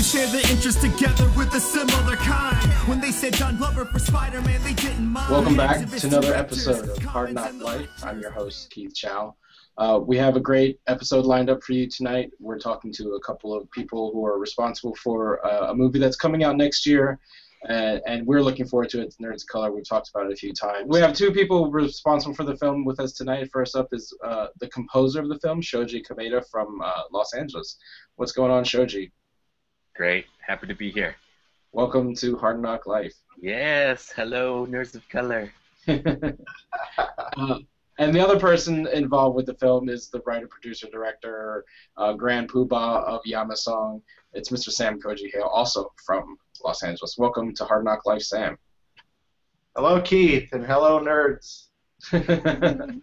line. The kids who share the interest together with a similar kind. When they said John Glover for Spider-Man, they didn't mind. Welcome back to another episode of Hard NOC Life. I'm your host, Keith Chow. Uh, we have a great episode lined up for you tonight. We're talking to a couple of people who are responsible for uh, a movie that's coming out next year, and, and we're looking forward to it. Nerds of Color. We've talked about it a few times. We have two people responsible for the film with us tonight. First up is uh, the composer of the film, Shoji Kameda from uh, Los Angeles. What's going on, Shoji? Great. Happy to be here. Welcome to Hard NOC Life. Yes. Hello, Nerds of Color. uh, and the other person involved with the film is the writer, producer, director, uh, Grand Poobah of Yamasong. It's Mr. Sam Koji Hale, also from Los Angeles. Welcome to Hard NOC Life, Sam. Hello, Keith, and hello, nerds.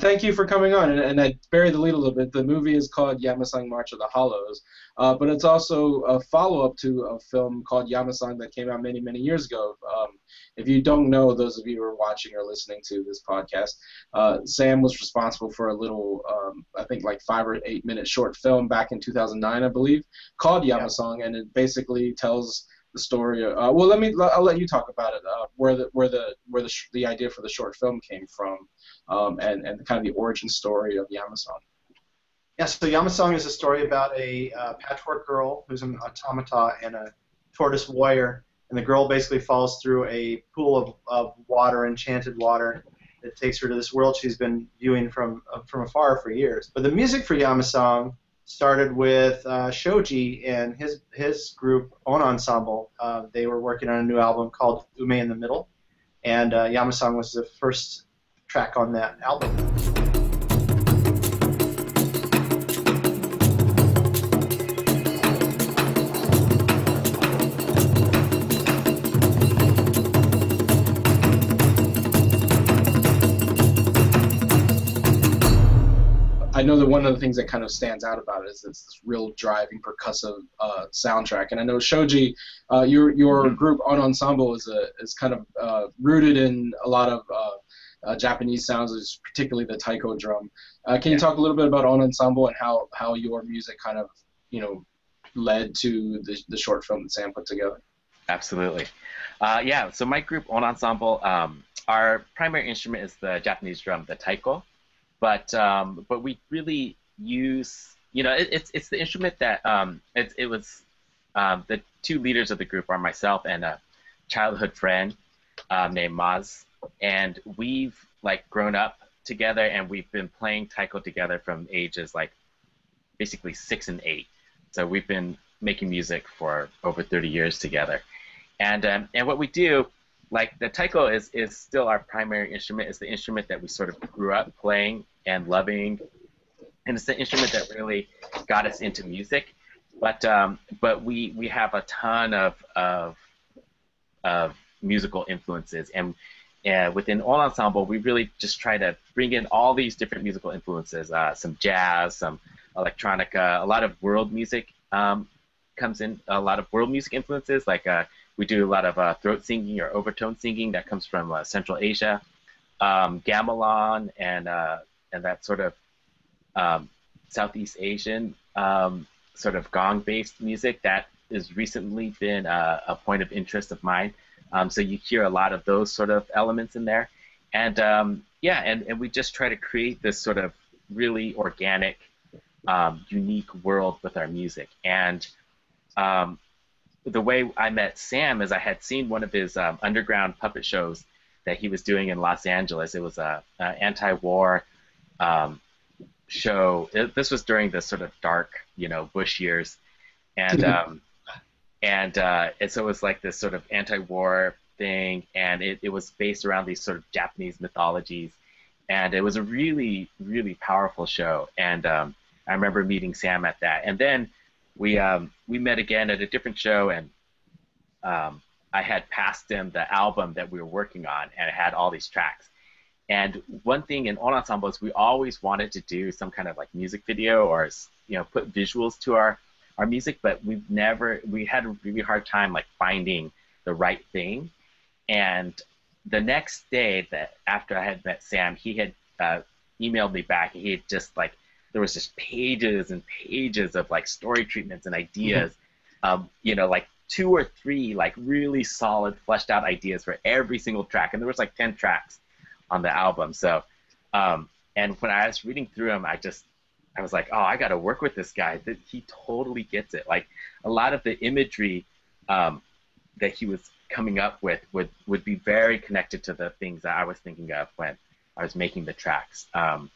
thank you for coming on. And, and I buried the lead a little bit. The movie is called Yamasong March of the Hollows, uh, but it's also a follow-up to a film called Yamasong that came out many, many years ago. Um, if you don't know, those of you who are watching or listening to this podcast, uh, Sam was responsible for a little, um, I think, like five or eight-minute short film back in 2009, I believe, called Yamasong, yeah. and it basically tells the story. Uh, well, let me. I'll let you talk about it. Uh, where the where the where the sh- the idea for the short film came from, um, and and kind of the origin story of Yamasong. Yeah, so Yamasong is a story about a uh, patchwork girl who's an automata and a tortoise warrior, and the girl basically falls through a pool of, of water, enchanted water, that takes her to this world she's been viewing from uh, from afar for years. But the music for Yamasong started with uh, Shoji and his his group On Ensemble. Uh, they were working on a new album called Ume in the Middle, and uh, Yamasong was the first track on that album. I know that one of the things that kind of stands out about it is it's this real driving percussive uh, soundtrack. And I know Shoji, uh, your your mm-hmm. group on ensemble is a is kind of uh, rooted in a lot of uh, uh, Japanese sounds, is particularly the taiko drum. Uh, can you talk a little bit about on ensemble and how how your music kind of you know led to the the short film that Sam put together? Absolutely. yeah. So my group on ensemble, um, our primary instrument is the Japanese drum, the taiko but um, but we really use you know it, it's it's the instrument that um, it, it was um, the two leaders of the group are myself and a childhood friend um, named Maz, and we've like grown up together and we've been playing taiko together from ages like basically six and eight. So we've been making music for over 30 years together, and um, and what we do like the taiko is is still our primary instrument. It's the instrument that we sort of grew up playing and loving, and it's the instrument that really got us into music. But um, but we we have a ton of of, of musical influences, and uh, within On Ensemble, we really just try to bring in all these different musical influences. Uh, some jazz, some electronica, a lot of world music um, comes in. A lot of world music influences, like uh, we do a lot of uh, throat singing or overtone singing that comes from uh, Central Asia, um, gamelan, and uh, and that sort of um, Southeast Asian um, sort of gong-based music that has recently been a, a point of interest of mine. Um, so you hear a lot of those sort of elements in there, and um, yeah, and, and we just try to create this sort of really organic, um, unique world with our music. And um, the way I met Sam is I had seen one of his um, underground puppet shows that he was doing in Los Angeles. It was a, a anti-war um, show. It, this was during the sort of dark, you know, Bush years, and um, and uh, and so it was like this sort of anti-war thing, and it, it was based around these sort of Japanese mythologies, and it was a really really powerful show. And um, I remember meeting Sam at that, and then we um, we met again at a different show, and um, I had passed him the album that we were working on, and it had all these tracks. And one thing in On Ensemble is we always wanted to do some kind of like music video or you know put visuals to our our music, but we've never we had a really hard time like finding the right thing. And the next day that after I had met Sam, he had uh, emailed me back. He had just like there was just pages and pages of like story treatments and ideas. Mm-hmm. Um, you know, like two or three like really solid, fleshed out ideas for every single track, and there was like ten tracks on the album. So, um, and when I was reading through them, I just I was like, oh, I got to work with this guy. That he totally gets it. Like a lot of the imagery um, that he was coming up with would would be very connected to the things that I was thinking of when I was making the tracks. Um,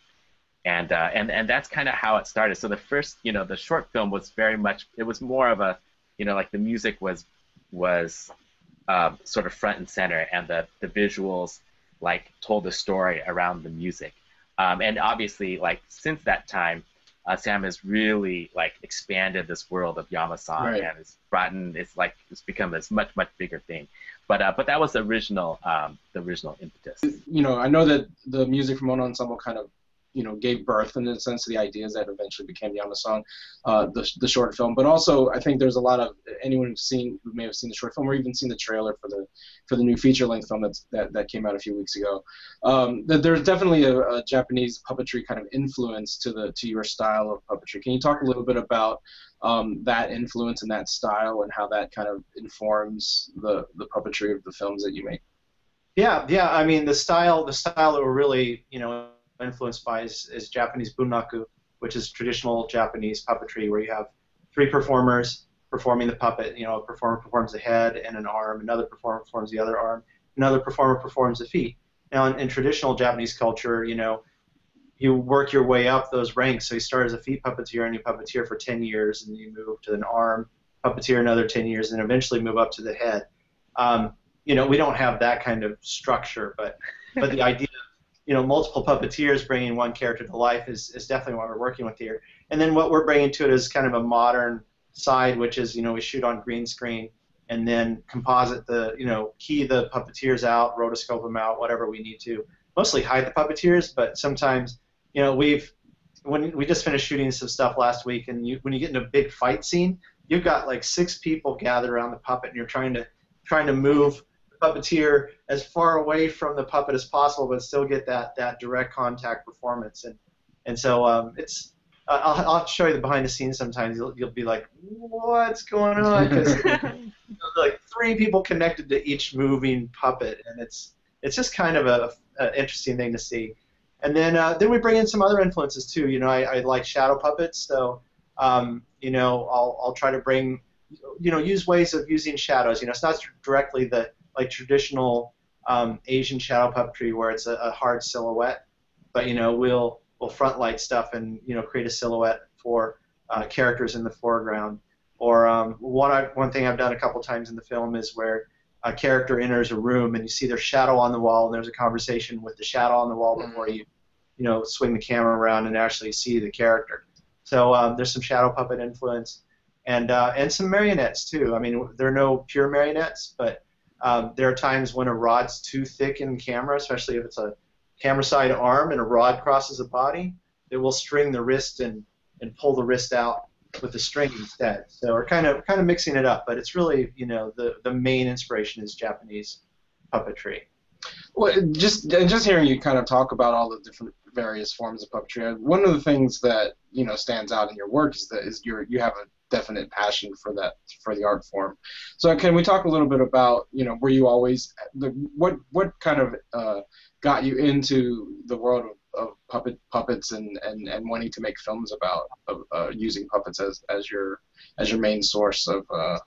and uh, and and that's kind of how it started. So the first, you know, the short film was very much. It was more of a, you know, like the music was was um, sort of front and center, and the the visuals like told the story around the music. Um, and obviously, like since that time, uh, Sam has really like expanded this world of Yamasong right. and it's brought in. It's like it's become this much much bigger thing. But uh, but that was the original um, the original impetus. You know, I know that the music from On Ensemble kind of you know gave birth in a sense to the ideas that eventually became Yama-song, uh, the the short film. But also, I think there's a lot of anyone who's seen who may have seen the short film or even seen the trailer for the for the new feature length film that's, that that came out a few weeks ago. Um, that there's definitely a, a, Japanese puppetry kind of influence to the to your style of puppetry. Can you talk a little bit about um, that influence and that style and how that kind of informs the the puppetry of the films that you make? Yeah, yeah. I mean, the style, the style that we're really, you know, influenced by is, is Japanese bunraku, which is traditional Japanese puppetry, where you have three performers performing the puppet. You know, a performer performs the head and an arm, another performer performs the other arm, another performer performs the feet. Now, in, in traditional Japanese culture, you know, you work your way up those ranks. So you start as a feet puppeteer and you puppeteer for 10 years, and you move to an arm puppeteer another 10 years, and eventually move up to the head. Um, you know, we don't have that kind of structure, but but the idea you know multiple puppeteers bringing one character to life is, is definitely what we're working with here. And then what we're bringing to it is kind of a modern side, which is you know we shoot on green screen and then composite the you know key the puppeteers out, rotoscope them out, whatever we need to. Mostly hide the puppeteers, but sometimes you know we've when we just finished shooting some stuff last week, and you, when you get in a big fight scene, you've got like six people gathered around the puppet, and you're trying to trying to move puppeteer as far away from the puppet as possible, but still get that that direct contact performance. And and so um, it's uh, I'll, I'll show you the behind the scenes. Sometimes you'll, you'll be like, what's going on? Because like three people connected to each moving puppet, and it's it's just kind of a, a interesting thing to see. And then uh, then we bring in some other influences too. You know, I, I like shadow puppets, so um, you know I'll I'll try to bring you know use ways of using shadows. You know, it's not directly the like traditional um, Asian shadow puppetry where it's a, a, hard silhouette, but you know we'll we'll front light stuff and you know create a silhouette for uh, characters in the foreground. Or um, one I, one thing I've done a couple times in the film is where a character enters a room and you see their shadow on the wall and there's a conversation with the shadow on the wall mm. before you you know swing the camera around and actually see the character. So um, there's some shadow puppet influence and uh, and some marionettes too. I mean, there are no pure marionettes, but um, there are times when a rod's too thick in camera, especially if it's a camera side arm and a rod crosses a body, it will string the wrist and, and pull the wrist out with the string instead. So we're kind of kind of mixing it up, but it's really you know the the main inspiration is Japanese puppetry. Well, just just hearing you kind of talk about all the different various forms of puppetry, one of the things that you know stands out in your work is that is you you have a definite passion for that for the art form. So can we talk a little bit about you know were you always the what what kind of uh, got you into the world of, of puppet puppets and, and, and wanting to make films about uh, using puppets as, as your as your main source of uh,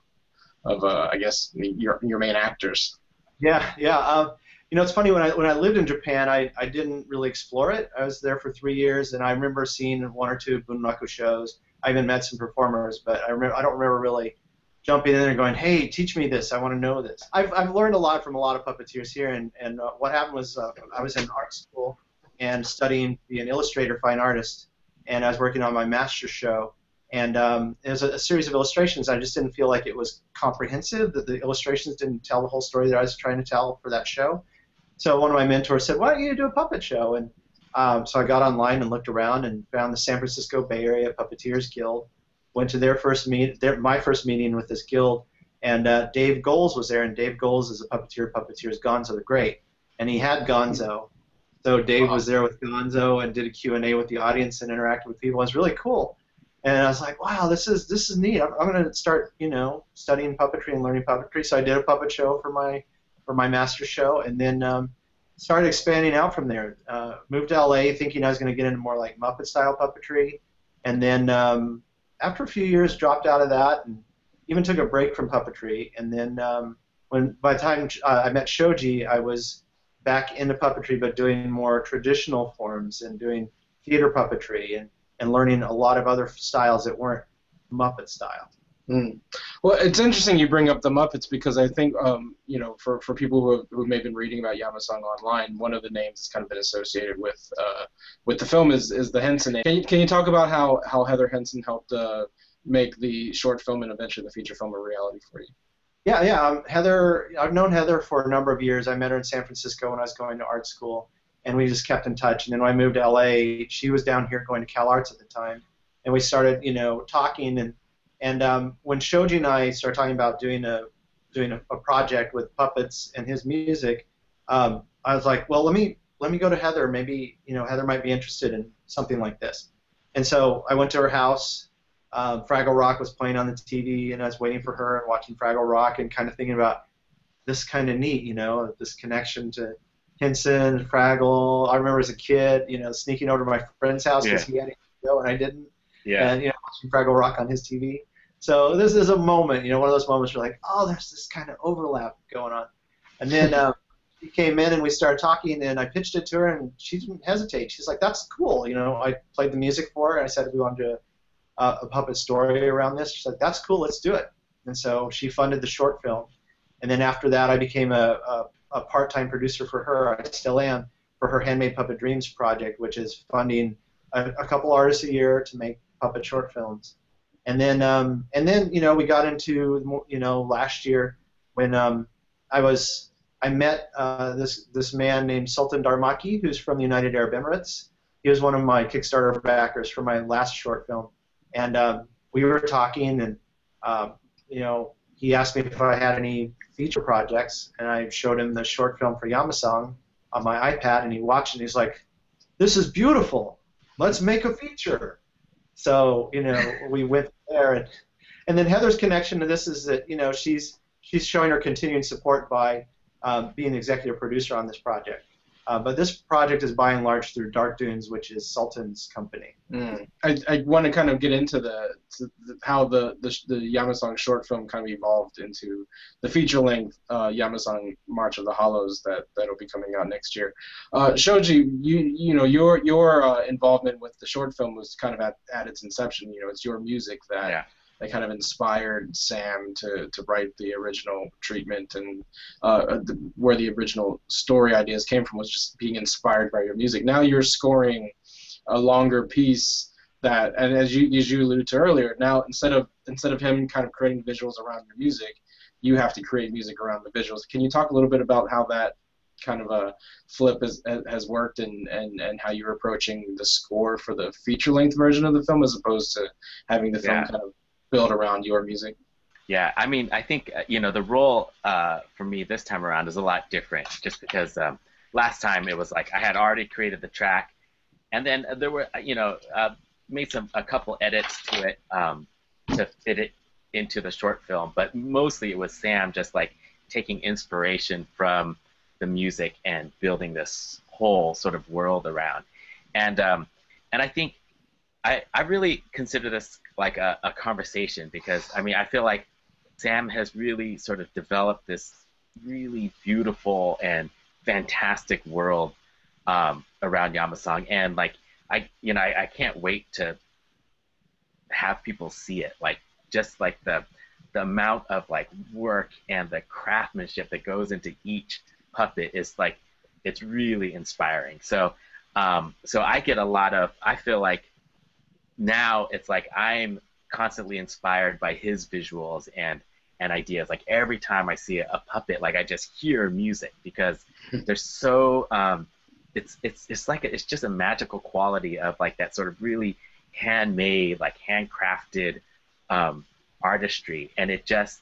of uh, I guess your your main actors. Yeah, yeah. Um, you know, it's funny when I when I lived in Japan, I, I didn't really explore it. I was there for three years, and I remember seeing one or two bunraku shows I even met some performers, but I remember I don't remember really jumping in there going, "Hey, teach me this. I want to know this." I've, I've learned a lot from a lot of puppeteers here, and and uh, what happened was uh, I was in art school and studying to be an illustrator, fine artist, and I was working on my master show. And um, it was a, a, series of illustrations. I just didn't feel like it was comprehensive. That the illustrations didn't tell the whole story that I was trying to tell for that show. So one of my mentors said, "Why don't you do a puppet show?" And um, so I got online and looked around and found the San Francisco Bay Area Puppeteers Guild. Went to their first meet, their, my first meeting with this guild, and uh, Dave Goelz was there. And Dave Goelz is a puppeteer. Puppeteers Gonzo the Great. and he had Gonzo. So Dave was there with Gonzo and did a Q&A with the audience and interacted with people. It was really cool. And I was like, wow, this is this is neat. I'm, I'm going to start, you know, studying puppetry and learning puppetry. So I did a puppet show for my for my master show, and then um, started expanding out from there. Uh, moved to LA thinking I was going to get into more like Muppet style puppetry, and then um, after a few years, dropped out of that and even took a break from puppetry. And then um, when by the time uh, I met Shoji, I was back into puppetry, but doing more traditional forms and doing theater puppetry and, and learning a lot of other styles that weren't Muppet style. Mm. Well, it's interesting you bring up the Muppets because I think, um, you know, for, for people who, have, who may have been reading about Yamasong online, one of the names that's kind of been associated with uh, with the film is, is the Henson name. Can you, can you talk about how, how Heather Henson helped uh, make the short film and eventually the feature film a reality for you? Yeah, yeah. Um, Heather, I've known Heather for a number of years. I met her in San Francisco when I was going to art school, and we just kept in touch. And then when I moved to LA, she was down here going to Cal Arts at the time, and we started, you know, talking and and um, when Shoji and I started talking about doing a doing a, a project with puppets and his music, um, I was like, well, let me let me go to Heather. Maybe you know Heather might be interested in something like this. And so I went to her house. Um, Fraggle Rock was playing on the TV, and I was waiting for her and watching Fraggle Rock and kind of thinking about this kind of neat, you know, this connection to Henson, Fraggle. I remember as a kid, you know, sneaking over to my friend's house because yeah. he had a show and I didn't. Yeah. And you know, watching Fraggle Rock on his TV. So this is a moment, you know, one of those moments where like, oh, there's this kind of overlap going on. And then uh, she came in and we started talking, and I pitched it to her, and she didn't hesitate. She's like, that's cool. You know, I played the music for her, and I said we wanted to uh, a puppet story around this. She's like, that's cool, let's do it. And so she funded the short film. And then after that, I became a, a, a part-time producer for her. I still am for her Handmade Puppet Dreams project, which is funding a, a couple artists a year to make puppet short films and then um, and then you know we got into you know last year when um, I was I met uh, this this man named Sultan Darmaki who's from the United Arab Emirates. He was one of my Kickstarter backers for my last short film, and um, we were talking and um, you know he asked me if I had any feature projects, and I showed him the short film for Yamasong on my iPad, and he watched and he's like, "This is beautiful. Let's make a feature." So you know, we went there, and and then Heather's connection to this is that you know she's she's showing her continuing support by um, being the executive producer on this project. Uh, but this project is by and large through Dark Dunes, which is Sultan's company. Mm. I, I want to kind of get into the, the how the, the the Yamasong short film kind of evolved into the feature length uh, Yamasong March of the Hollows that that'll be coming out next year. Uh, Shoji, you you know your your uh, involvement with the short film was kind of at, at its inception. You know, it's your music that. Yeah that kind of inspired Sam to, to write the original treatment and uh, the, where the original story ideas came from was just being inspired by your music. Now you're scoring a longer piece that, and as you as you alluded to earlier, now instead of instead of him kind of creating visuals around your music, you have to create music around the visuals. Can you talk a little bit about how that kind of a flip has, has worked and, and, and how you're approaching the score for the feature length version of the film as opposed to having the film yeah. kind of build around your music. Yeah, I mean, I think uh, you know the role uh, for me this time around is a lot different, just because um, last time it was like I had already created the track, and then there were you know uh, made some a couple edits to it um, to fit it into the short film, but mostly it was Sam just like taking inspiration from the music and building this whole sort of world around, and um, and I think I, I really consider this like a, a conversation because I mean I feel like Sam has really sort of developed this really beautiful and fantastic world um, around Yamasong and like I you know I, I can't wait to have people see it. Like just like the the amount of like work and the craftsmanship that goes into each puppet is like it's really inspiring. So um, so I get a lot of I feel like now it's like I'm constantly inspired by his visuals and and ideas. Like every time I see a, puppet, like I just hear music because they're so um, it's it's it's like a, it's just a magical quality of like that sort of really handmade, like handcrafted um, artistry, and it just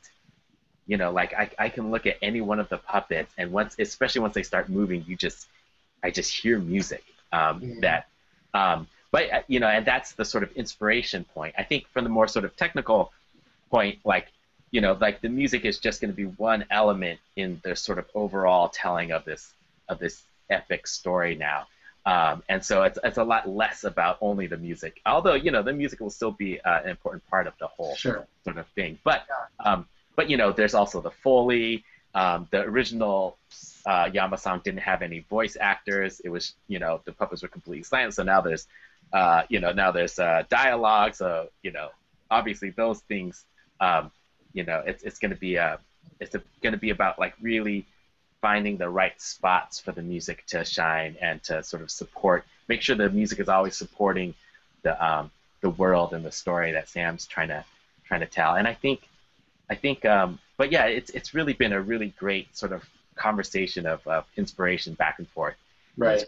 you know, like I, I can look at any one of the puppets, and once, especially once they start moving, you just, I just hear music um, Yeah. that, um, but uh, you know, and that's the sort of inspiration point. I think from the more sort of technical point, like, you know, like the music is just going to be one element in the sort of overall telling of this of this epic story now. Um, and so it's, it's a lot less about only the music, although you know the music will still be uh, an important part of the whole Sure. sort of thing. But um, but you know, there's also the foley. Um, the original uh, Yama-song didn't have any voice actors. It was you know the puppets were completely silent. So now there's uh, you know now there's uh, dialogue. So you know obviously those things um, you know it's it's going to be a it's going to be about like really finding the right spots for the music to shine and to sort of support make sure the music is always supporting the um, the world and the story that Sam's trying to trying to tell. And I think I think um, but yeah, it's it's really been a really great sort of conversation of, of inspiration back and forth. Right.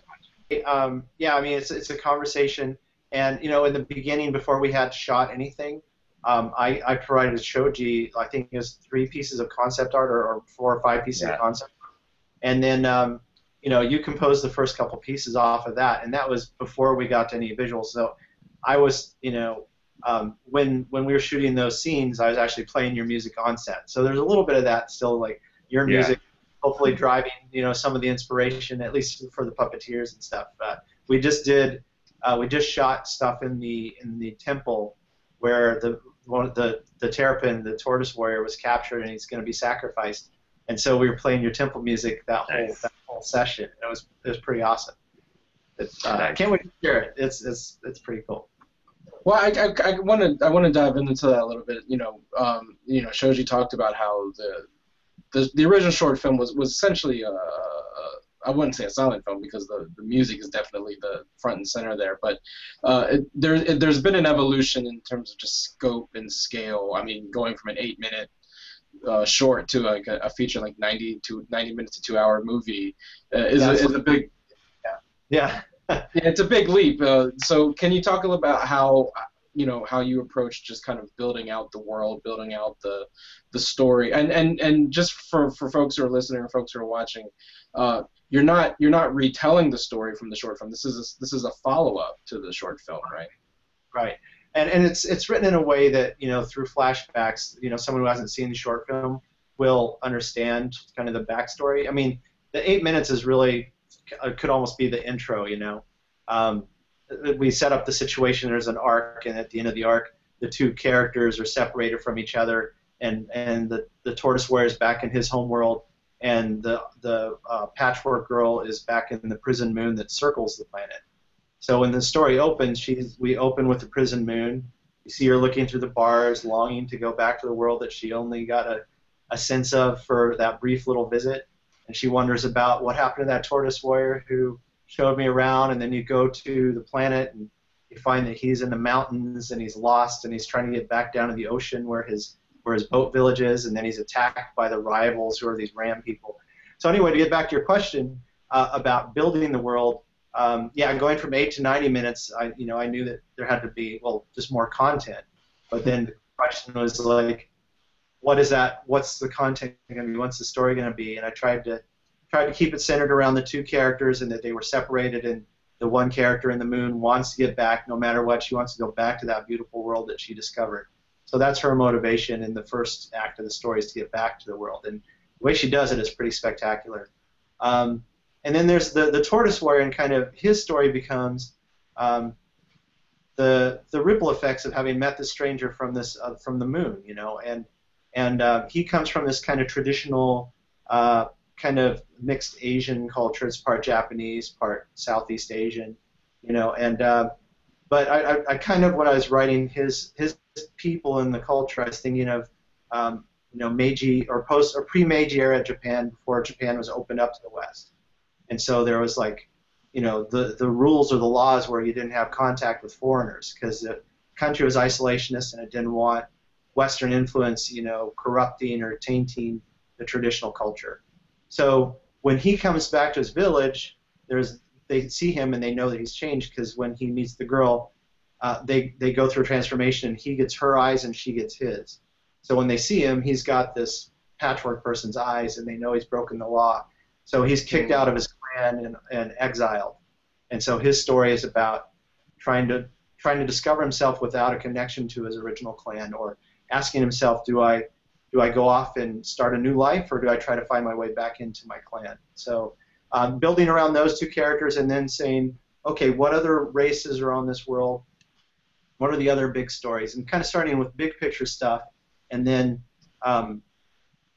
Um, yeah, I mean, it's, it's a conversation. And, you know, in the beginning, before we had shot anything, um, I, I provided Shoji, I think it was three pieces of concept art or, or four or five pieces Yeah. of concept art. And then, um, you know, you composed the first couple pieces off of that. And that was before we got to any visuals. So I was, you know, um, when when we were shooting those scenes, I was actually playing your music on set. So there's a little bit of that still, like your Yeah. music hopefully driving you know some of the inspiration at least for the puppeteers and stuff. Uh, we just did uh, we just shot stuff in the in the temple where the one of the the terrapin the tortoise warrior was captured and he's going to be sacrificed. And so we were playing your temple music that whole Nice. that whole session. It was it was pretty awesome. It's, uh, I Nice. can't wait to hear it. It's it's it's pretty cool. Well, I, I, I want to I want to dive into that a little bit. You know, um, you know, Shoji talked about how the the, the original short film was was essentially a, a I wouldn't say a silent film because the, the music is definitely the front and center there, but uh, it, there it, there's been an evolution in terms of just scope and scale. I mean, going from an eight minute uh, short to like a, a feature like 90 to 90 minutes to two hour movie uh, is, Yeah, a, is a big Yeah. yeah, it's a big leap. Uh, so can you talk a little about how you know how you approach just kind of building out the world, building out the the story, and and and just for for folks who are listening or folks who are watching, uh, you're not you're not retelling the story from the short film. This is a, this is a follow up to the short film, right? Right. And and it's it's written in a way that you know through flashbacks, you know, someone who hasn't seen the short film will understand kind of the backstory. I mean, the eight minutes is really uh, could almost be the intro. You know, um, we set up the situation. There's an arc, and at the end of the arc, the two characters are separated from each other, and and the the tortoise warrior is back in his home world, and the the uh, patchwork girl is back in the prison moon that circles the planet. So when the story opens, she's we open with the prison moon. You see her looking through the bars, longing to go back to the world that she only got a, a sense of for that brief little visit. And she wonders about what happened to that tortoise warrior who showed me around. And then you go to the planet and you find that he's in the mountains and he's lost and he's trying to get back down to the ocean where his where his boat village is. And then he's attacked by the rivals who are these ram people. So anyway, to get back to your question uh, about building the world, um, yeah, going from eight to ninety minutes, I you know I knew that there had to be well just more content, but then the question was like, what is that? What's the content going to be? What's the story going to be? And I tried to tried to keep it centered around the two characters and that they were separated and the one character in the moon wants to get back no matter what. She wants to go back to that beautiful world that she discovered. So that's her motivation in the first act of the story is to get back to the world. And the way she does it is pretty spectacular. Um, and then there's the, the tortoise warrior, and kind of his story becomes um, the the ripple effects of having met this stranger from this uh, from the moon, you know, and and uh, he comes from this kind of traditional uh, kind of mixed Asian culture. It's part Japanese, part Southeast Asian, you know, and uh, but I, I, I kind of when I was writing his his people in the culture, I was thinking of um, you know Meiji or post or pre-Meiji era Japan before Japan was opened up to the West, and so there was like you know the the rules or the laws where you didn't have contact with foreigners because the country was isolationist and it didn't want Western influence you know corrupting or tainting the traditional culture. So when he comes back to his village, there's they see him and they know that he's changed because when he meets the girl, uh, they they go through a transformation and he gets her eyes and she gets his. So when they see him, he's got this patchwork person's eyes, and they know he's broken the law. So he's kicked out of his clan and, and exiled. And so his story is about trying to trying to discover himself without a connection to his original clan, or asking himself, do I do I go off and start a new life, or do I try to find my way back into my clan? So um, building around those two characters, and then saying, okay, what other races are on this world? What are the other big stories? And kind of starting with big picture stuff, and then um,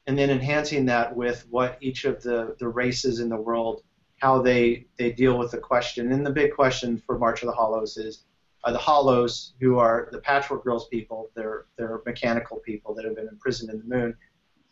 and then enhancing that with what each of the, the races in the world how they they deal with the question. And the big question for March of the Hollows is uh, the Hollows, who are the Patchwork Girls people, they're they're mechanical people that have been imprisoned in the moon.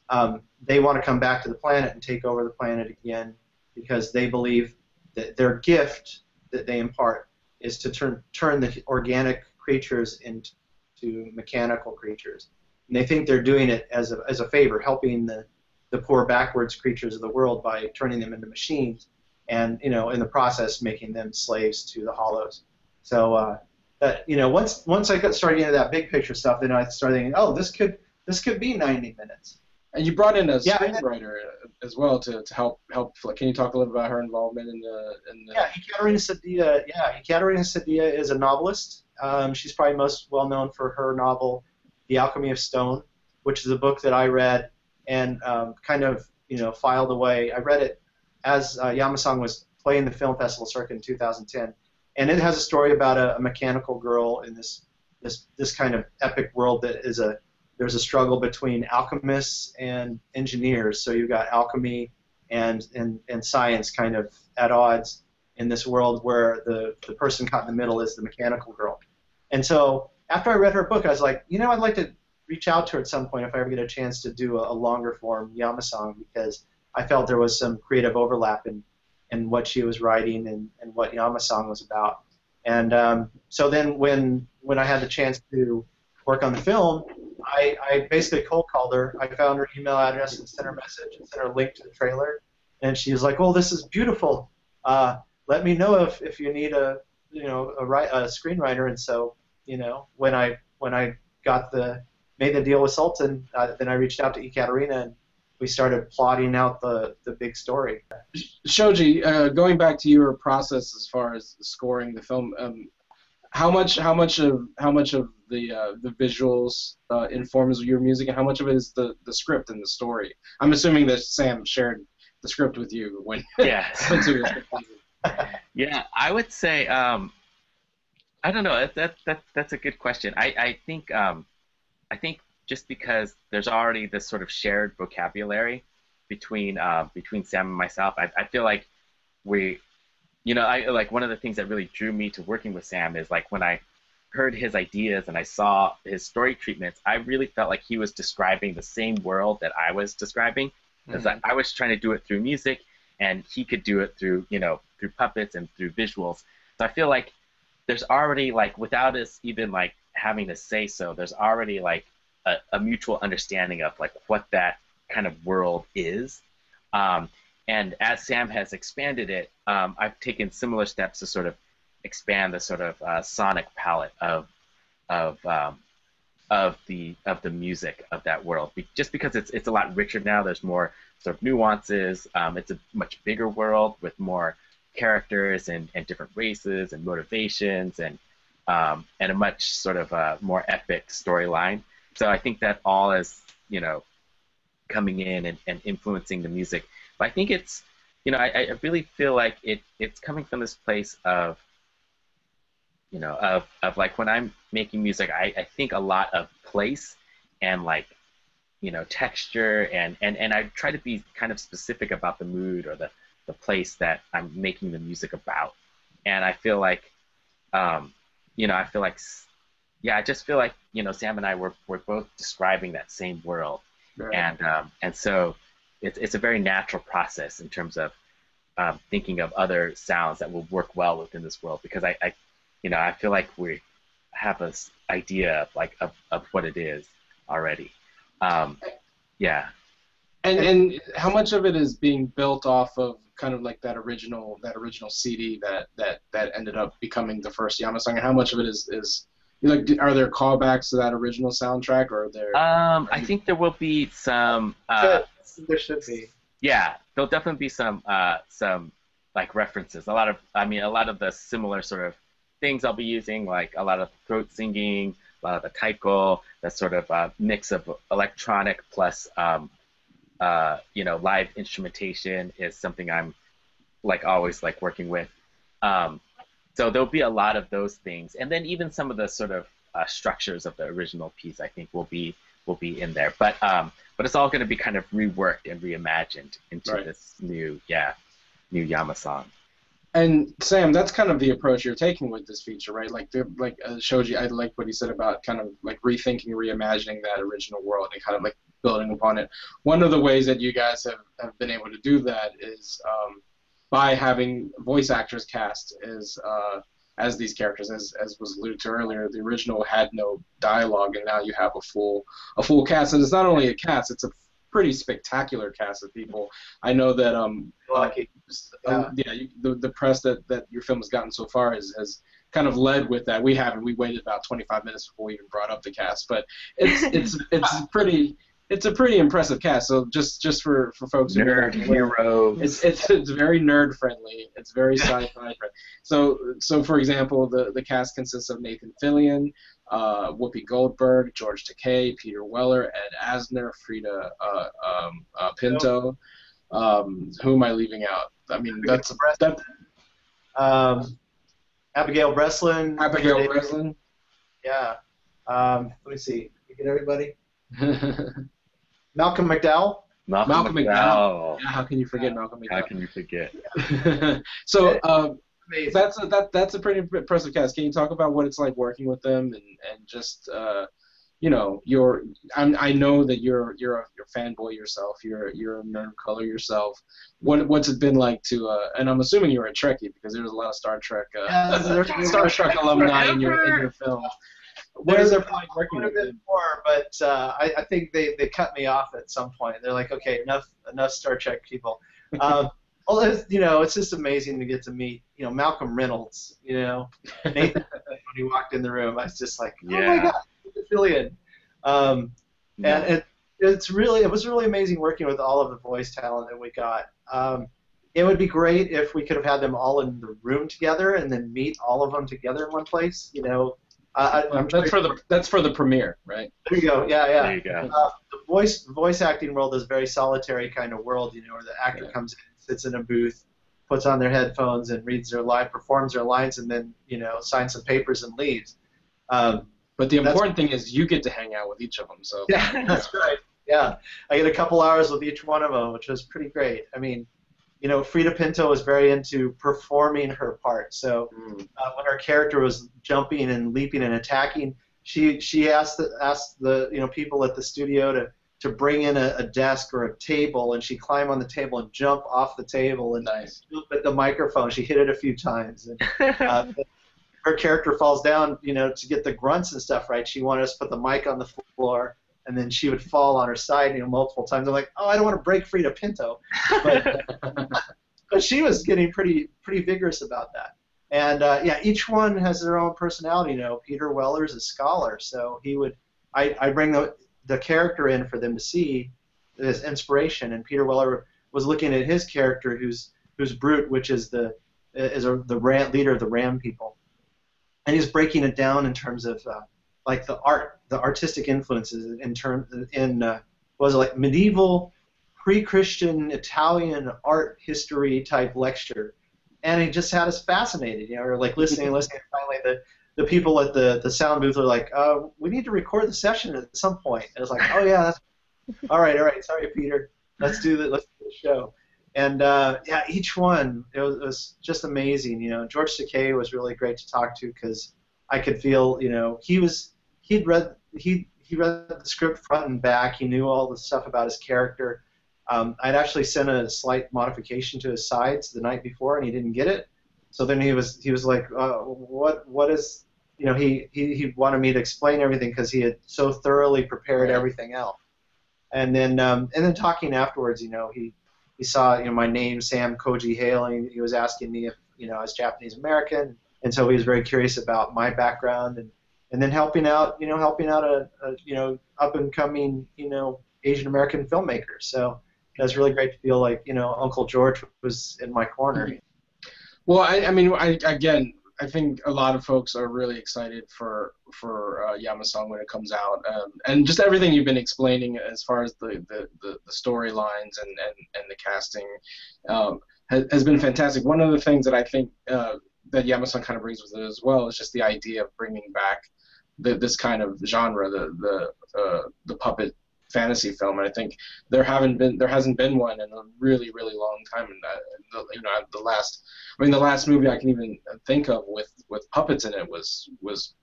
Um, they want to come back to the planet and take over the planet again because they believe that their gift that they impart is to turn turn the organic creatures into mechanical creatures. And they think they're doing it as a, as a favor, helping the, the poor backwards creatures of the world by turning them into machines and you know in the process making them slaves to the hollows. So uh, that you know once once I got started into that big picture stuff, then I started thinking, oh, this could this could be 90 minutes. And you brought in a yeah, screenwriter as well to, to help help. Can you talk a little bit about her involvement in the? In the... Yeah, Ekaterina Sedia. Yeah, Ekaterina Sedia is a novelist. Um, she's probably most well known for her novel, The Alchemy of Stone, which is a book that I read and um, kind of you know filed away. I read it as uh, Yamasong was playing the film festival circuit in 2010, and it has a story about a, a, mechanical girl in this this this kind of epic world that is a there's a struggle between alchemists and engineers. So you've got alchemy and and, and science kind of at odds in this world where the, the person caught in the middle is the mechanical girl. And so after I read her book, I was like, you know, I'd like to reach out to her at some point if I ever get a chance to do a, a longer form Yamasong because I felt there was some creative overlap in, in what she was writing and, and what Yamasong was about. And um, so then when when I had the chance to work on the film, I, I basically cold called her. I found her email address and sent her a message and sent her a link to the trailer. And she was like, "Oh, this is beautiful. Uh, let me know if, if you need a you know a, a screenwriter." And so you know when I when I got the made the deal with Sultan, uh, then I reached out to Ekaterina and we started plotting out the, the big story. Shoji, uh, going back to your process as far as scoring the film, um, how much how much of how much of the uh, the visuals uh, informs your music, and how much of it is the, the script and the story? I'm assuming that Sam shared the script with you when yeah yeah I would say um, I don't know that, that that's a good question. I I think um, I think just because there's already this sort of shared vocabulary between uh, between Sam and myself. I, I feel like we, you know, I like one of the things that really drew me to working with Sam is like when I heard his ideas and I saw his story treatments, I really felt like he was describing the same world that I was describing. Because mm-hmm. I was trying to do it through music, and he could do it through you know through puppets and through visuals. So I feel like there's already like without us even like having to say so, there's already like a, a mutual understanding of like what that kind of world is. Um, and as Sam has expanded it, um, I've taken similar steps to sort of expand the sort of uh, sonic palette of of um, of the of the music of that world. Be- just because it's it's a lot richer now. There's more sort of nuances. Um, it's a much bigger world with more characters and, and different races and motivations and um, and a much sort of uh, more epic storyline. So I think that all is, you know, coming in and, and influencing the music. But I think it's, you know, I, I really feel like it it's coming from this place of, you know, of, of like when I'm making music, I, I think a lot of place and like, you know, texture and, and, and I try to be kind of specific about the mood or the, the place that I'm making the music about. And I feel like, um, you know, I feel like yeah, I just feel like you know Sam and I were were both describing that same world, right. and um, and so it's it's a very natural process in terms of um, thinking of other sounds that will work well within this world because I, I you know I feel like we have this idea of like of, of what it is already. Um, yeah. And and how much of it is being built off of kind of like that original that original CD that that that ended up becoming the first Yamasong, and how much of it is is like, are there callbacks to that original soundtrack, or are there? Um, I think there will be some. Uh, There should be. yeah, there'll definitely be some uh, some like references. A lot of, I mean, a lot of the similar sort of things I'll be using, like a lot of throat singing, a lot of the taiko, that sort of uh, mix of electronic plus, um, uh, you know, live instrumentation is something I'm like always like working with. Um, so there'll be a lot of those things, and then even some of the sort of uh, structures of the original piece, I think, will be will be in there. But um, but it's all going to be kind of reworked and reimagined into Right. this new, yeah, new Yama song. And Sam, that's kind of the approach you're taking with this feature, right? Like, the, like uh, Shoji, I like what he said about kind of like rethinking, reimagining that original world and kind of like building upon it. One of the ways that you guys have, have been able to do that is um, by having voice actors cast as uh, as these characters, as, as was alluded to earlier. The original had no dialogue, and now you have a full a full cast, and it's not only a cast; it's a pretty spectacular cast of people. I know that um, Lucky. uh, yeah, you, the the press that, that your film has gotten so far has, has kind of led with that. We haven't. We waited about 25 minutes before we even brought up the cast, but it's it's it's pretty it's a pretty impressive cast. So just just for for folks who may not Nerd be aware, hero. it's it's it's very nerd friendly. It's very sci-fi friendly. So so for example, the the cast consists of Nathan Fillion, uh, Whoopi Goldberg, George Takei, Peter Weller, Ed Asner, Freida uh, um, uh, Pinto. Um, who am I leaving out? I mean, that's that Um, Abigail Breslin. Abigail Breslin. Yeah. Um, let me see. You get everybody. Malcolm McDowell. Malcolm, Malcolm McDowell. Yeah, how can you forget Malcolm McDowell? How can you forget? so um, that's a, that that's a pretty impressive cast. Can you talk about what it's like working with them and and just uh, you know your I'm, I know that you're you're a you're a fanboy yourself. You're you're a nerd color yourself. What what's it been like to uh, and I'm assuming you're a Trekkie because there's a lot of Star Trek uh, Yeah, Star Trek alumni in your in your film. What is their point working with them? more, but uh, I, I think they, they cut me off at some point. They're like, okay, enough enough Star Trek people. Um, well, it's, you know, it's just amazing to get to meet, you know, Malcolm Reynolds. You know, Nathan when he walked in the room, I was just like, oh my god, Fillion. Um, and it, it's really it was really amazing working with all of the voice talent that we got. Um, it would be great if we could have had them all in the room together and then meet all of them together in one place. You know, uh, I, I'm That's for the that's for the premiere, right? there you go. Yeah, yeah. There you go. Uh, the voice voice acting world is a very solitary kind of world, you know, where the actor Yeah. comes in, sits in a booth, puts on their headphones, and reads their line, performs their lines, and then you know signs some papers and leaves. Um, But the important thing is you get to hang out with each of them. So yeah, that's right. Yeah, I get a couple hours with each one of them, which was pretty great. I mean, you know, Freida Pinto was very into performing her part. So Mm. uh, when her character was jumping and leaping and attacking, she she asked the, asked the you know people at the studio to to bring in a, a desk or a table, and she climb on the table and jump off the table and nice. jump at the microphone. She hit it a few times, and uh, her character falls down, you know, to get the grunts and stuff right. She wanted us to put the mic on the floor, and then she would fall on her side, you know, multiple times. I'm like, oh, I don't want to break Freida Pinto, but but she was getting pretty pretty vigorous about that. And uh, yeah, each one has their own personality. You know, Peter Weller's a scholar, so he would I, I bring the the character in for them to see as inspiration. And Peter Weller was looking at his character, who's who's Brute, which is the is a, the ram, leader of the Ram people, and he's breaking it down in terms of uh, like the art, the artistic influences in term in uh, was like medieval, pre-Christian Italian art history type lecture, and it just had us fascinated. You know, we're like listening and listening. And finally, the the people at the the sound booth are like, uh, "We need to record the session at some point." And it's like, "Oh yeah, that's all right, all right. Sorry, Peter. Let's do the let's do the show." And uh, yeah, each one it was, it was just amazing. You know, George Takei was really great to talk to because I could feel, you know, he was he'd read he he read the script front and back. He knew all the stuff about his character. Um, I'd actually sent a slight modification to his sides the night before, and he didn't get it. So then he was he was like, uh, "What what is?" You know, he he, he wanted me to explain everything because he had so thoroughly prepared everything else. And then um, and then talking afterwards, you know, he he saw you know my name Sam Koji Hale, and he was asking me if you know I was Japanese American, and so he was very curious about my background and and then helping out, you know, helping out a, a you know up and coming, you know, Asian American filmmaker. So it was really great to feel like you know Uncle George was in my corner. Well, I, I mean, I, again, I think a lot of folks are really excited for for uh, Yamasong when it comes out, um, and just everything you've been explaining as far as the the, the, the storylines and, and, and the casting um, has, has been fantastic. One of the things that I think uh, that Yamasong kind of brings with it as well is just the idea of bringing back the, this kind of genre, the the uh, the puppet fantasy film. And I think there haven't been there hasn't been one in a really really long time. And the, you know the last I mean the last movie I can even think of with with puppets in it was was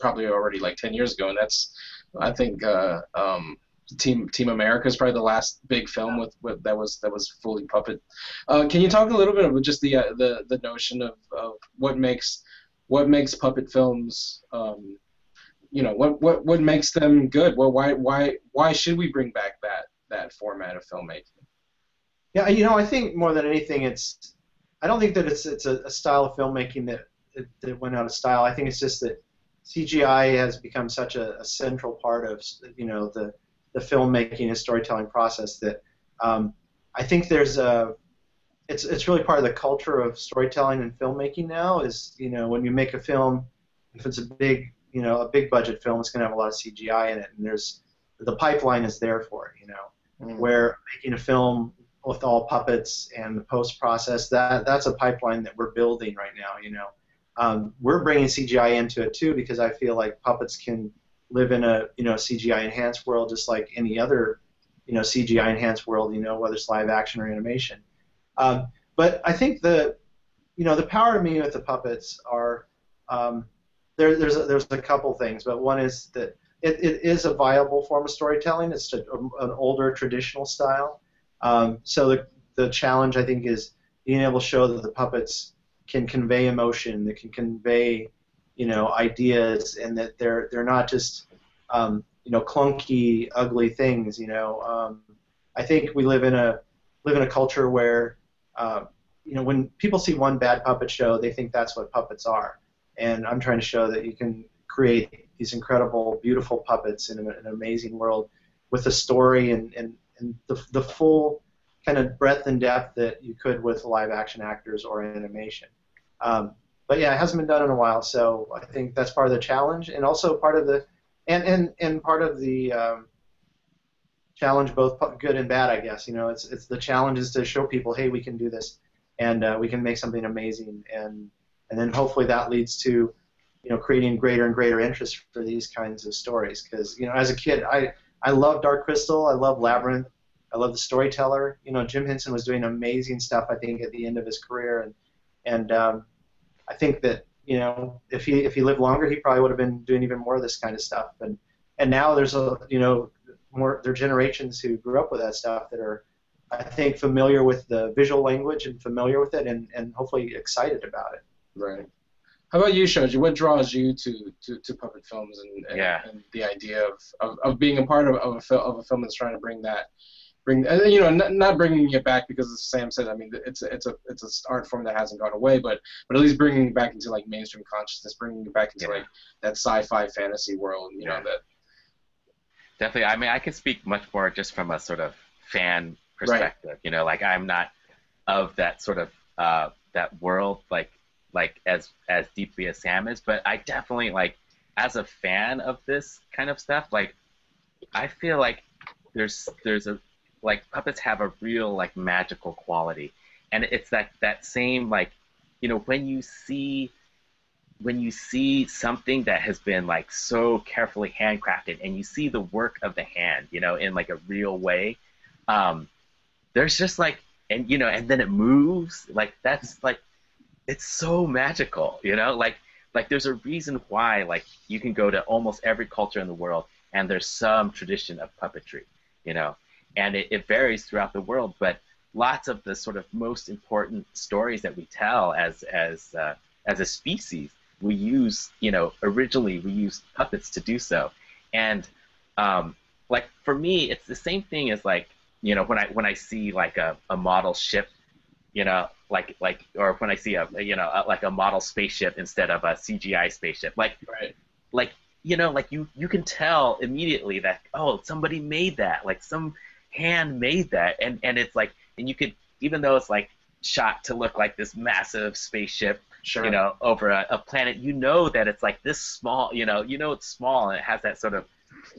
probably already like 10 years ago, and that's I think uh, um, Team Team America is probably the last big film with, with that was that was fully puppet. Uh, can you talk a little bit about just the uh, the the notion of, of what makes what makes puppet films um, you know what what what makes them good? Well, why why why should we bring back that that format of filmmaking? Yeah, you know, I think more than anything, it's I don't think that it's it's a, a style of filmmaking that, that, went out of style. I think it's just that CGI has become such a, a central part of you know the the filmmaking and storytelling process that um, I think there's a it's it's really part of the culture of storytelling and filmmaking now. Is you know when you make a film, if it's a big you know a big budget film, it's going to have a lot of CGI in it, and there's the pipeline is there for it. You know, mm. where making a film with all puppets and the post process that that's a pipeline that we're building right now. You know, um, we're bringing CGI into it too because I feel like puppets can live in a you know CGI enhanced world just like any other you know CGI enhanced world. You know, whether it's live action or animation. Um, but I think the you know the power to me with the puppets are um, there, there's a, there's a couple things, but one is that it, it is a viable form of storytelling. It's a, an older traditional style. Um, so the the challenge I think is being able to show that the puppets can convey emotion, that can convey you know ideas, and that they're they're not just um, you know clunky, ugly things. You know, um, I think we live in a live in a culture where uh, you know when people see one bad puppet show, they think that's what puppets are and I'm trying to show that you can create these incredible, beautiful puppets in an, amazing world with a story and, and, and the, the full kind of breadth and depth that you could with live action actors or animation. Um, but yeah, it hasn't been done in a while, so I think that's part of the challenge, and also part of the, and and, and part of the um, challenge, both good and bad, I guess. You know, it's it's the challenge is to show people, hey, we can do this, and uh, we can make something amazing, and and then hopefully that leads to you know creating greater and greater interest for these kinds of stories. Because you know as a kid I I love Dark Crystal I love Labyrinth I love the storyteller. You know Jim Henson was doing amazing stuff I think at the end of his career. And and um, I think that you know if he if he lived longer he probably would have been doing even more of this kind of stuff. And and now there's a you know more there are generations who grew up with that stuff that are I think familiar with the visual language and familiar with it and, and hopefully excited about it. Right. How about you, Shoji? What draws you to, to, to puppet films and, and, yeah. and the idea of, of, of being a part of, of, a, fil- of a film that's trying to bring that, bring you know, not, not bringing it back because as Sam said, I mean, it's a, it's a it's a art form that hasn't gone away, but but at least bringing it back into like mainstream consciousness, bringing it back into yeah. like that sci-fi fantasy world, you yeah. know that. Definitely, I mean, I can speak much more just from a sort of fan perspective. Right. You know, like I'm not of that sort of uh, that world, like like as as deeply as Sam is, but I definitely like as a fan of this kind of stuff, like I feel like there's there's a like puppets have a real like magical quality, and it's that that same like you know when you see when you see something that has been like so carefully handcrafted and you see the work of the hand you know in like a real way um, there's just like and you know and then it moves like that's like it's so magical, you know? Like like there's a reason why like you can go to almost every culture in the world and there's some tradition of puppetry, you know? And it, it varies throughout the world, but lots of the sort of most important stories that we tell as as uh, as a species, we use, you know, originally we use puppets to do so. And um, like for me, it's the same thing as like, you know, when I when I see like a, a model ship, you know, like like or when I see a you know a, like a model spaceship instead of a CGI spaceship. Like right. like you know, like you you can tell immediately that oh somebody made that, like some hand made that, and and it's like and you could even though it's like shot to look like this massive spaceship Sure. you know, over a, a planet, you know that it's like this small, you know, you know it's small and it has that sort of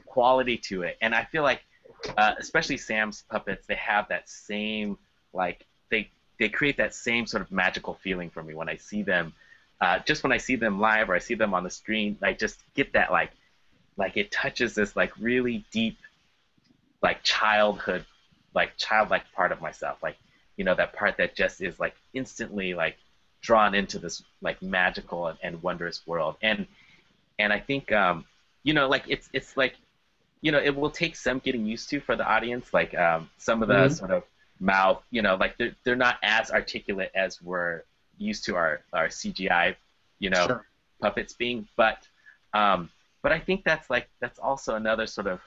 quality to it. And I feel like, uh, especially Sam's puppets, they have that same like they create that same sort of magical feeling for me when I see them. Uh, just when I see them live or I see them on the screen, I just get that like like it touches this like really deep like childhood like childlike part of myself like you know that part that just is like instantly like drawn into this like magical and, and wondrous world and and i think um you know like it's it's like you know it will take some getting used to for the audience like um some of the Mhm. sort of mouth you know like they're, they're not as articulate as we're used to our our cgi you know Sure. puppets being but um but i think that's like that's also another sort of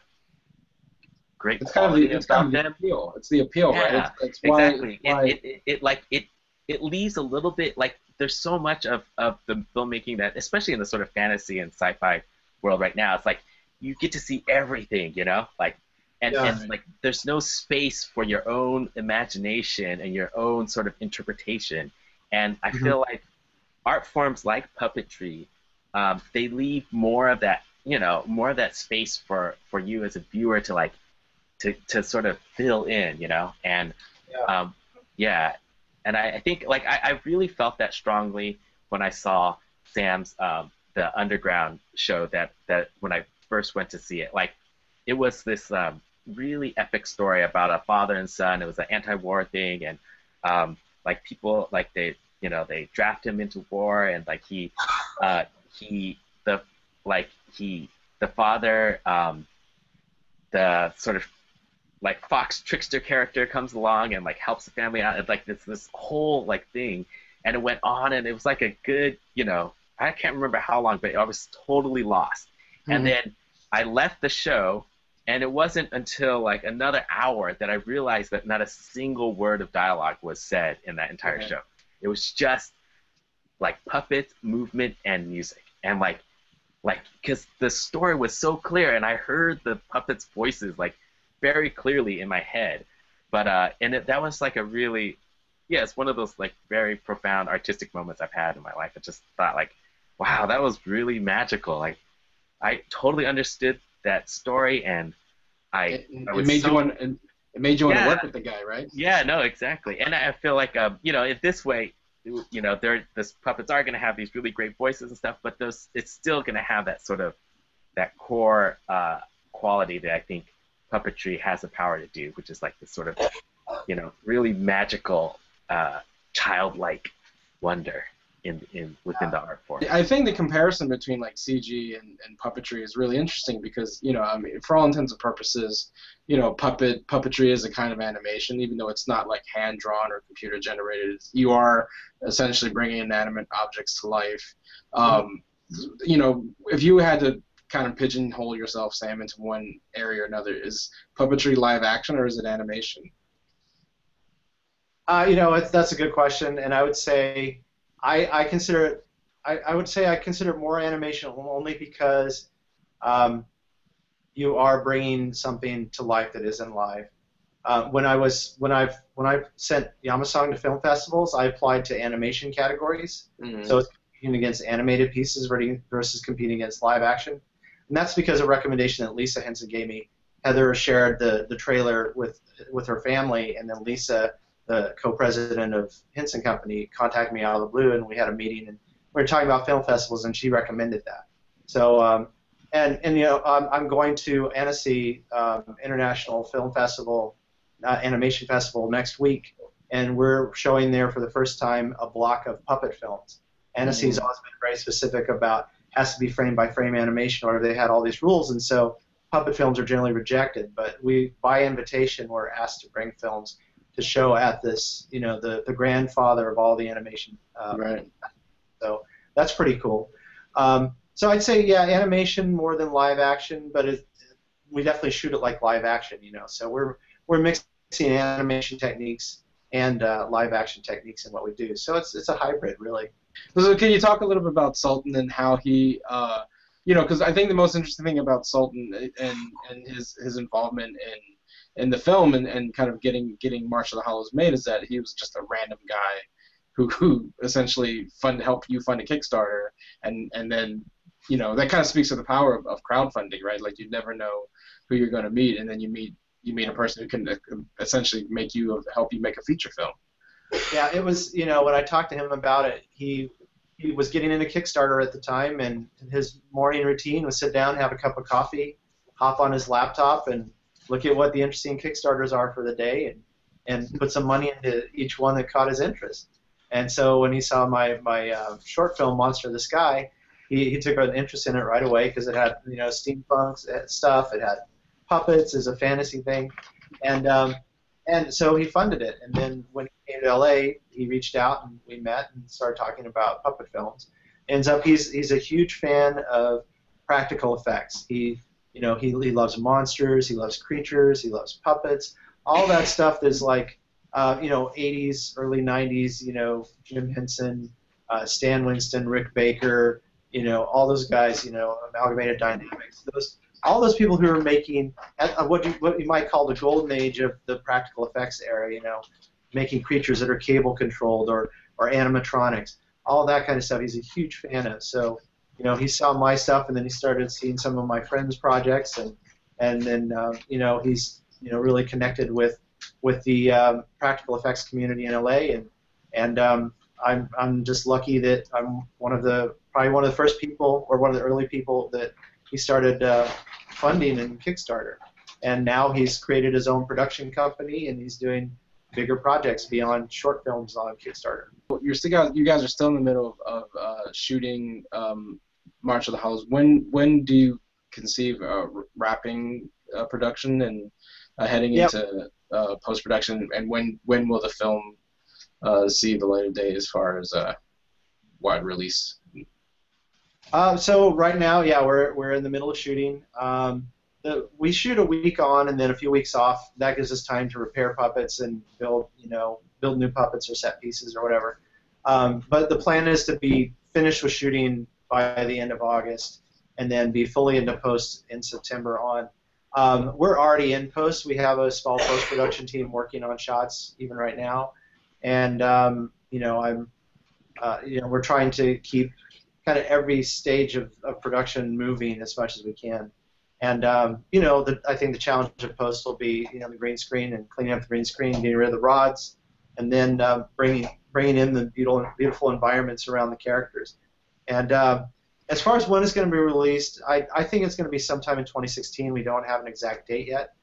great It's kind of the it's about kind of the appeal. It's the appeal, right? Yeah, It's, it's why, exactly why it, it, it, it like it it leaves a little bit like there's so much of, of the filmmaking that especially in the sort of fantasy and sci-fi world right now it's like you get to see everything you know like and, Yeah. and like there's no space for your own imagination and your own sort of interpretation and i Mhm. feel like art forms like puppetry um, they leave more of that you know more of that space for for you as a viewer to like to, to sort of fill in you know and Yeah. um, yeah and I, I think like I, I really felt that strongly when I saw Sam's um, the underground show that that when I first went to see it like it was this um, really epic story about a father and son. It was an anti-war thing and um, like people like they you know they draft him into war and like he uh, he the like he the father um, the sort of like fox trickster character comes along and like helps the family out. And like this this whole like thing. And it went on and it was like a good you know i can't remember how long but i was totally lost. And Mhm. then i left the show and it wasn't until like another hour that i realized that not a single word of dialogue was said in that entire Okay. show. It was just like puppets movement and music. And like like because the story was so clear and i heard the puppets voices like very clearly in my head. But uh and it, that was like a really yeah it's one of those like very profound artistic moments i've had in my life. I just thought like wow that was really magical. Like i totally understood that story and i it, I it made so- you want it, made you want Yeah. to work with the guy, right? yeah, no, exactly. And I feel like, um, you know, in this way, you know, they're, this puppets are going to have these really great voices and stuff, but those, it's still going to have that sort of, that core uh, quality that I think puppetry has the power to do, which is like this sort of, you know, really magical, uh, childlike wonder in, in within the art form. I think the comparison between like CG and, and puppetry is really interesting because you know I mean for all intents and purposes, you know puppet puppetry is a kind of animation even though it's not like hand drawn or computer generated. You are essentially bringing inanimate objects to life. Um, you know if you had to kind of pigeonhole yourself, Sam, into one area or another, is puppetry live action or is it animation? Uh, you know, it's, that's a good question, and I would say I, I consider it. I, I would say I consider it more animation only because um, you are bringing something to life that isn't live. Uh, when I was when I've when I sent Yamasong to film festivals, I applied to animation categories. Mm-hmm. So it's competing against animated pieces versus competing against live action. And that's because of a recommendation that Lisa Henson gave me. Heather shared the, the trailer with with her family, and then Lisa, the co-president of Henson Company, contacted me out of the blue, and we had a meeting, and we were talking about film festivals, and she recommended that. So, um, and and you know, I'm, I'm going to Annecy um, International Film Festival, uh, Animation Festival next week, and we're showing there for the first time a block of puppet films. Annecy's always been very specific about has to be frame by frame animation, or they had all these rules, and so puppet films are generally rejected. But we, by invitation, were asked to bring films to show at this, you know, the the grandfather of all the animation. Uh, right. So that's pretty cool. Um, so I'd say yeah, animation more than live action, but it, we definitely shoot it like live action, you know. So we're we're mixing animation techniques and uh, live action techniques in what we do. So it's it's a hybrid, really. So can you talk a little bit about Sultan and how he uh, you know, because I think the most interesting thing about Sultan and and his his involvement in in the film and, and kind of getting getting March of the Hollows made is that he was just a random guy who who essentially fund help you fund a Kickstarter and and then you know that kind of speaks to the power of, of crowdfunding, right? Like you never know who you're going to meet, and then you meet you meet a person who can uh, essentially make you help you make a feature film. Yeah, it was you know when I talked to him about it, he he was getting into Kickstarter at the time, and his morning routine was sit down, have a cup of coffee, hop on his laptop, and look at what the interesting Kickstarters are for the day, and and put some money into each one that caught his interest. And so when he saw my my uh, short film Monster of the Sky, he, he took an interest in it right away because it had you know steampunk stuff, it had puppets as a fantasy thing, and um, and so he funded it. And then when he came to LA, he reached out and we met and started talking about puppet films. Ends up he's he's a huge fan of practical effects. He you know he he loves monsters, he loves creatures, he loves puppets, all that stuff that's like uh, you know 80s, early 90s. You know Jim Henson, uh, Stan Winston, Rick Baker. You know all those guys. You know Amalgamated Dynamics. Those all those people who are making uh, what you what you might call the golden age of the practical effects era, you know, making creatures that are cable controlled or or animatronics, all that kind of stuff. He's a huge fan of. So, you know, he saw my stuff and then he started seeing some of my friends' projects and and then uh, you know he's you know really connected with with the um, practical effects community in LA and and um, I'm I'm just lucky that I'm one of the probably one of the first people or one of the early people that he started uh, funding in Kickstarter. And now he's created his own production company and he's doing bigger projects beyond short films on Kickstarter. You're still you guys are still in the middle of, of uh, shooting um, March of the Hollows. When when do you conceive uh, wrapping uh, production and uh, heading yep. into uh, post production? And when when will the film uh, see the light of day as far as wide release? Uh, so right now, yeah, we're we're in the middle of shooting. Um, the, we shoot a week on and then a few weeks off. That gives us time to repair puppets and build, you know, build new puppets or set pieces or whatever. Um, but the plan is to be finished with shooting by the end of August, and then be fully into post in September on. Um, we're already in post. We have a small post production team working on shots even right now, and um, you know I'm, uh, you know, we're trying to keep kind of every stage of, of production moving as much as we can. And um, you know, the, I think the challenge of post will be you know the green screen and cleaning up the green screen, getting rid of the rods, and then uh, bringing bringing in the beautiful beautiful environments around the characters. And uh, as far as when it's going to be released, I, I think it's going to be sometime in 2016. We don't have an exact date yet.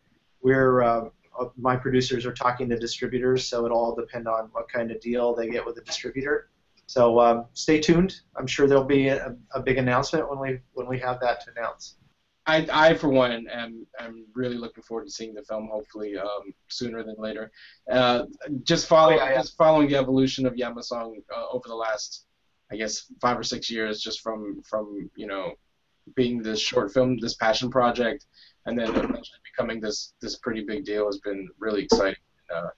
We're uh, my producers are talking to distributors, so it'll all depend on what kind of deal they get with the distributor. So um, stay tuned. I'm sure there'll be a, a, big announcement when we when we have that to announce. I, I for one, am am really looking forward to seeing the film. Hopefully, um, sooner than later. Uh, just follow, oh, yeah, yeah. just following the evolution of Yamasong uh, over the last, I guess, five or six years, just from from you know, being this short film, this passion project, and then eventually becoming this this pretty big deal has been really exciting. Uh,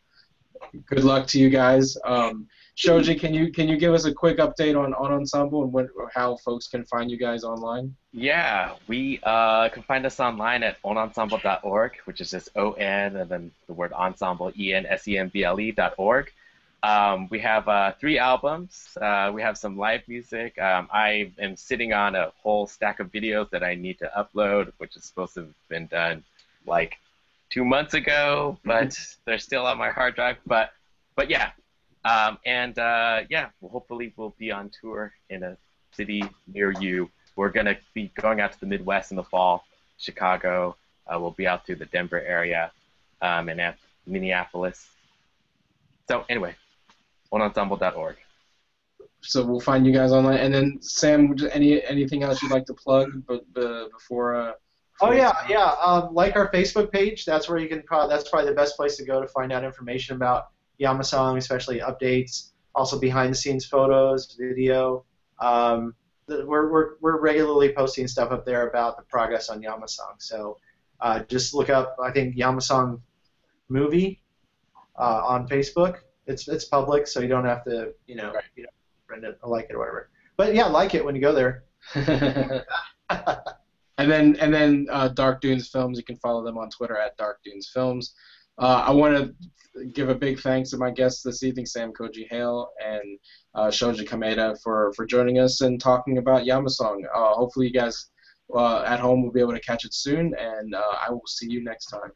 good luck to you guys. Um, Shoji, can you can you give us a quick update on on Ensemble and what, how folks can find you guys online? Yeah, we uh, can find us online at onensemble.org, which is just O N and then the word ensemble E N S E M B L E dot org. Um, we have uh, three albums. Uh, we have some live music. Um, I am sitting on a whole stack of videos that I need to upload, which is supposed to have been done like two months ago, but mm-hmm. they're still on my hard drive. But but yeah, um, and uh, yeah, well, hopefully we'll be on tour in a city near you. We're gonna be going out to the Midwest in the fall, Chicago. Uh, we'll be out through the Denver area, um, and Minneapolis. So anyway, onensemble.org. So we'll find you guys online. And then Sam, any anything else you'd like to plug, but, before? Uh, Oh yeah, yeah. Um, like our Facebook page. That's where you can. Pro- that's probably the best place to go to find out information about Yamasong, especially updates. Also behind the scenes photos, video. Um, we're, we're, we're regularly posting stuff up there about the progress on Yamasong. So uh, just look up. I think Yamasong movie uh, on Facebook. It's it's public, so you don't have to you know right. you know it or like it or whatever. But yeah, like it when you go there. and then and then uh, Dark Dunes Films. You can follow them on Twitter at Dark Dunes Films. Uh, I want to give a big thanks to my guests this evening, Sam Koji Hale and uh, Shoji Kameda, for, for joining us and talking about Yamasong. Uh, hopefully, you guys uh, at home will be able to catch it soon, and uh, I will see you next time.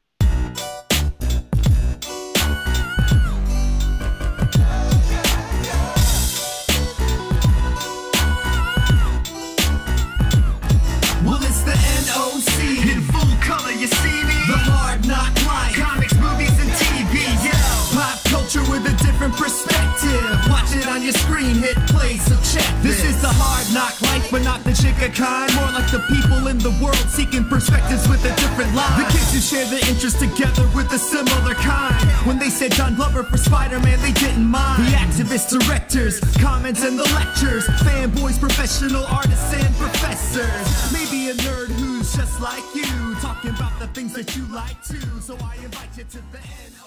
Perspective. Watch it on your screen, hit play, so check this. This is the hard knock life, but not the Jigga kind. More like the people in the world seeking perspectives with a different line. The kids who share the interest together with a similar kind. When they said John Glover for Spider-Man, they didn't mind. The activists, directors, comments, and the lectures. Fanboys, professional artists, and professors. Maybe a nerd who's just like you, talking about the things that you like too. So I invite you to the NO.